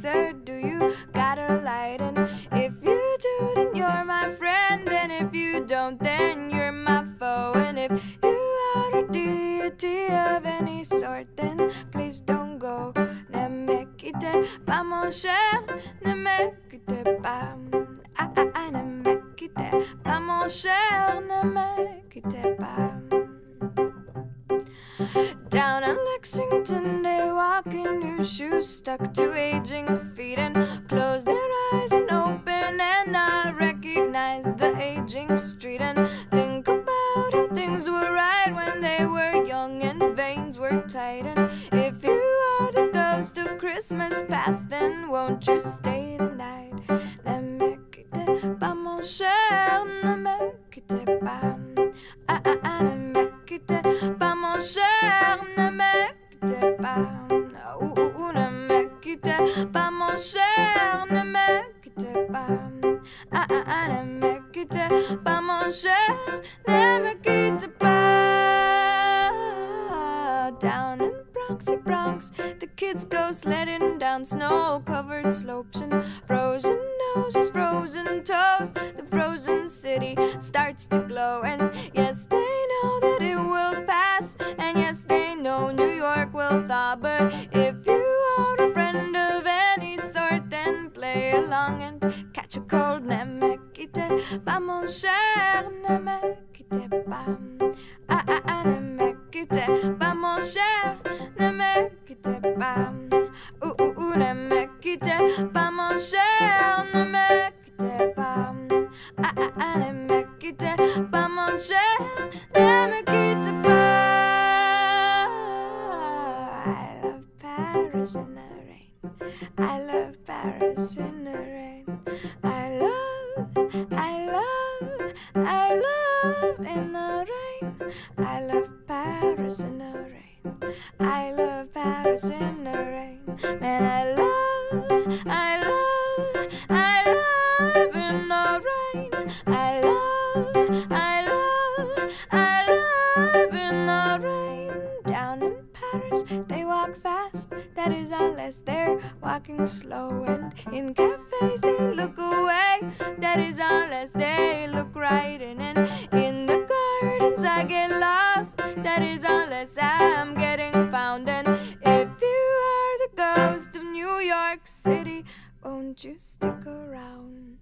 Sir, Do you got a light? And if you do, then you're my friend. And if you don't, then you're my foe. And if you are a deity of any sort, then please don't go. Ne me quitte pas, mon cher. Ne me quitte pas. Ah, ah, ah, ne me quitte pas, mon cher. Ne me quitte pas. Shoes stuck to aging feet and close their eyes and open and not recognize the aging street and think about how things were right when they were young and veins were tight. And if you are the ghost of Christmas past, then won't you stay the night? Ne me quittez pas, mon cher, ne me quittez pas. Ah, ah, ah, ne me quittez pas, mon cher, ne me quittez pas. Me quittez pas, mon cher, ne me quittez pas. Ah, ah, ah, ne me quittez pas, mon cher, ne me quittez pas. Down in Bronxy Bronx, the kids go sledding down snow-covered slopes and frozen noses, frozen toes. The frozen city starts to glow, and yes, they know that it will pass, and yes, they know New York will thaw. But if pas, mon cher, ne me quittez pas. Ah ah ah, ne me quittez pas, mon cher, ne me quittez pas. Ouh ouh ouh, ne me quittez pas, mon cher, ne me quittez pas. Ah ah ah, ne me quittez pas, mon cher, ne me quittez pas. I love Paris in the rain. I love Paris in the rain. I love Paris in the rain. Man, I love, I love, I love in the rain. I love, I love, I love in the rain. Down in Paris, they walk fast. That is unless they're walking slow. And in cafes, they look away. That is unless they look right. And then in the I get lost. That is unless I'm getting found. And if you are the ghost of New York City, won't you stick around?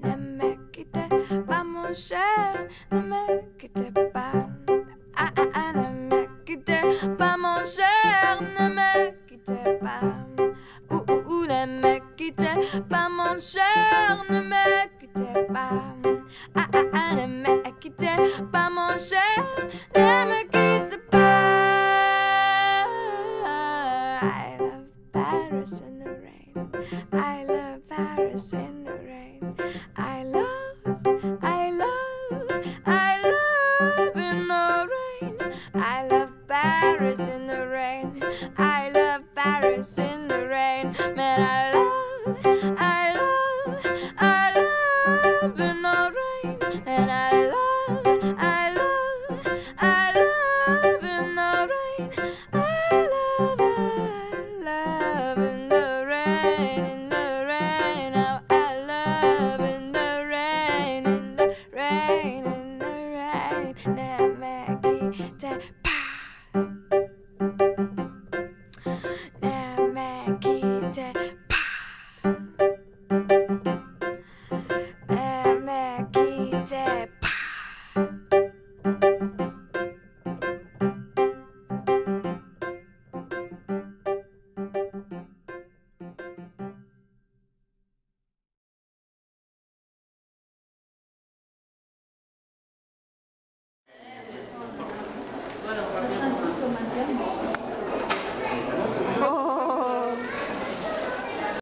Ne me quittez pas, mon cher, ne me quittez pas. Ah ah ah, ne me quittez pas, mon cher, ne me quittez pas. Ouh ouh ouh, ne me quittez pas, mon cher, ne me quittez pas. Pas, ne me quittez pas. I love Paris in the rain. I love Paris in the rain. I love, I love, I love in the rain. I love Paris in the rain. I love Paris in the rain. Man, I love, I love, I love in the rain. And I love, me quitte